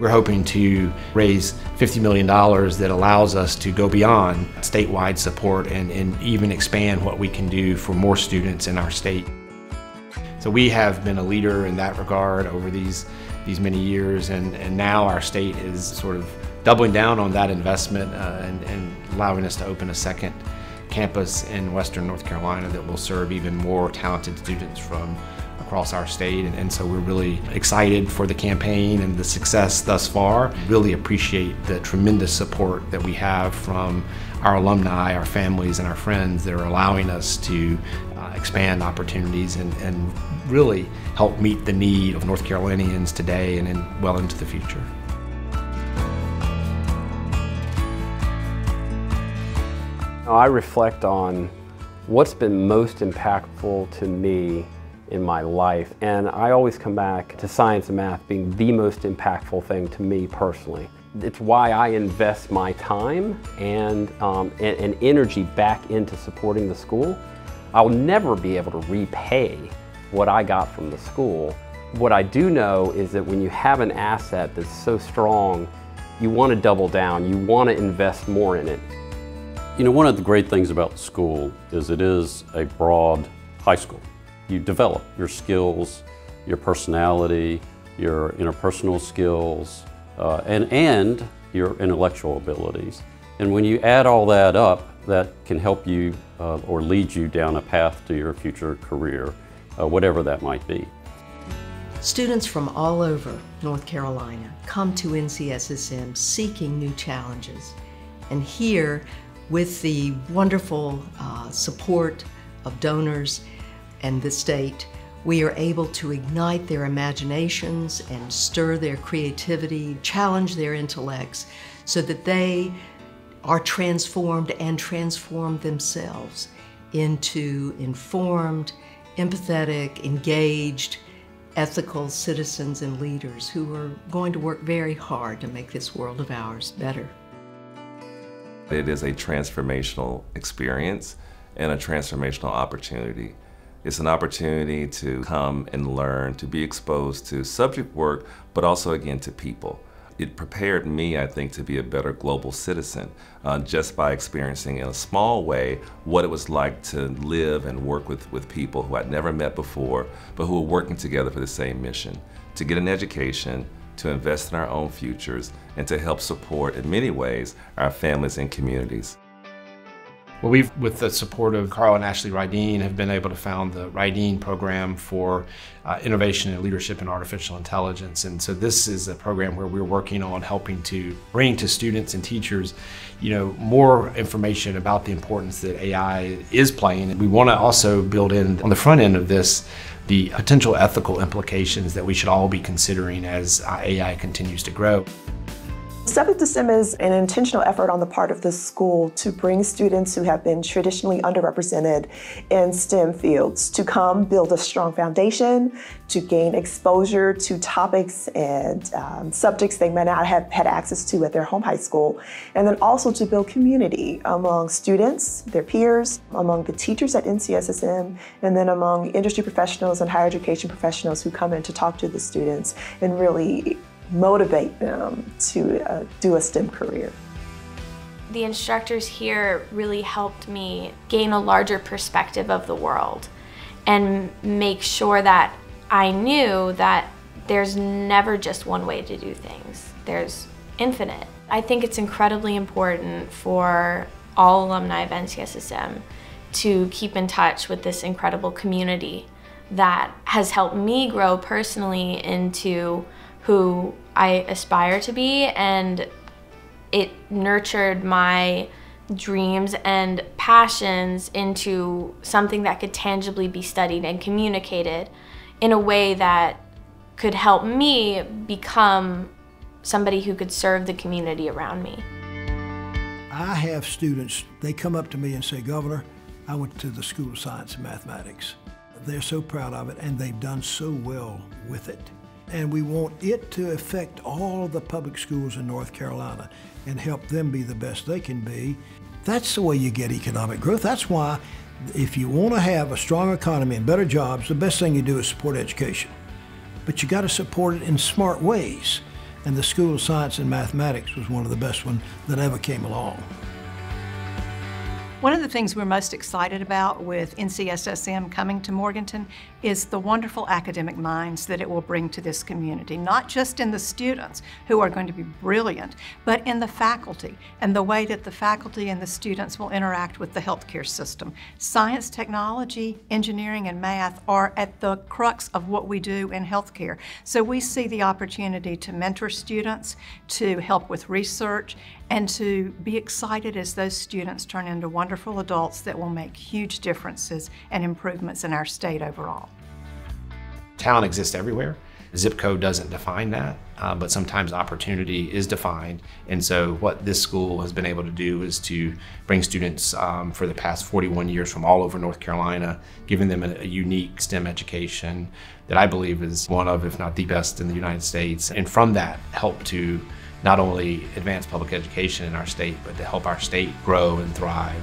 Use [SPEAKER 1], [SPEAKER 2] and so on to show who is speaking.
[SPEAKER 1] We're hoping to raise $50 million that allows us to go beyond statewide support and, and even expand what we can do for more students in our state. So we have been a leader in that regard over these, these many years and, and now our state is sort of doubling down on that investment uh, and, and allowing us to open a second campus in western North Carolina that will serve even more talented students from across our state. And, and, so we're really excited for the campaign and the success thus far. Really appreciate the tremendous support that we have from our alumni, our families, and our friends that are allowing us to uh, expand opportunities and, and really help meet the need of North Carolinians today and in, well into the future.
[SPEAKER 2] I reflect on what's been most impactful to me in my life, and I always come back to science and math being the most impactful thing to me personally. It's why I invest my time and, um, and, and energy back into supporting the school. I'll never be able to repay what I got from the school. What I do know is that when you have an asset that's so strong, you want to double down, you want to invest more in it.
[SPEAKER 3] You know, one of the great things about the school is it is a broad high school. You develop your skills, your personality, your interpersonal skills, uh, and, and your intellectual abilities. And when you add all that up, that can help you uh, or lead you down a path to your future career, uh, whatever that might be.
[SPEAKER 4] Students from all over North Carolina come to NCSSM seeking new challenges. And here, with the wonderful uh, support of donors and the state, we are able to ignite their imaginations and stir their creativity, challenge their intellects, so that they are transformed and transform themselves into informed, empathetic, engaged, ethical citizens and leaders who are going to work very hard to make this world of ours better.
[SPEAKER 5] It is a transformational experience and a transformational opportunity. It's an opportunity to come and learn, to be exposed to subject work, but also again to people. It prepared me, I think, to be a better global citizen uh, just by experiencing in a small way what it was like to live and work with, with people who I'd never met before, but who were working together for the same mission, to get an education, to invest in our own futures, and to help support, in many ways, our families and communities.
[SPEAKER 1] Well, we've, with the support of Carl and Ashley Rydeen, have been able to found the Rydeen Program for uh, Innovation and Leadership in Artificial Intelligence. And so this is a program where we're working on helping to bring to students and teachers, you know, more information about the importance that AI is playing. And we want to also build in on the front end of this the potential ethical implications that we should all be considering as uh, AI continues to grow.
[SPEAKER 6] Step to STEM is an intentional effort on the part of the school to bring students who have been traditionally underrepresented in STEM fields to come build a strong foundation, to gain exposure to topics and um, subjects they may not have had access to at their home high school, and then also to build community among students, their peers, among the teachers at NCSSM, and then among industry professionals and higher education professionals who come in to talk to the students and really motivate them to uh, do a STEM career.
[SPEAKER 7] The instructors here really helped me gain a larger perspective of the world and make sure that I knew that there's never just one way to do things. There's infinite. I think it's incredibly important for all alumni of NCSSM to keep in touch with this incredible community that has helped me grow personally into who I aspire to be and it nurtured my dreams and passions into something that could tangibly be studied and communicated in a way that could help me become somebody who could serve the community around me.
[SPEAKER 8] I have students, they come up to me and say, Governor, I went to the School of Science and Mathematics. They're so proud of it and they've done so well with it and we want it to affect all of the public schools in North Carolina and help them be the best they can be. That's the way you get economic growth. That's why if you want to have a strong economy and better jobs, the best thing you do is support education. But you got to support it in smart ways. And the School of Science and Mathematics was one of the best ones that ever came along.
[SPEAKER 9] One of the things we're most excited about with NCSSM coming to Morganton is the wonderful academic minds that it will bring to this community, not just in the students who are going to be brilliant, but in the faculty and the way that the faculty and the students will interact with the healthcare system. Science, technology, engineering, and math are at the crux of what we do in healthcare. So we see the opportunity to mentor students, to help with research, and to be excited as those students turn into wonderful adults that will make huge differences and improvements in our state overall.
[SPEAKER 1] Talent exists everywhere. Zip code doesn't define that, uh, but sometimes opportunity is defined. And so, what this school has been able to do is to bring students um, for the past 41 years from all over North Carolina, giving them a, a, unique STEM education that I believe is one of, if not the best in the United States. And from that, help to not only advance public education in our state, but to help our state grow and thrive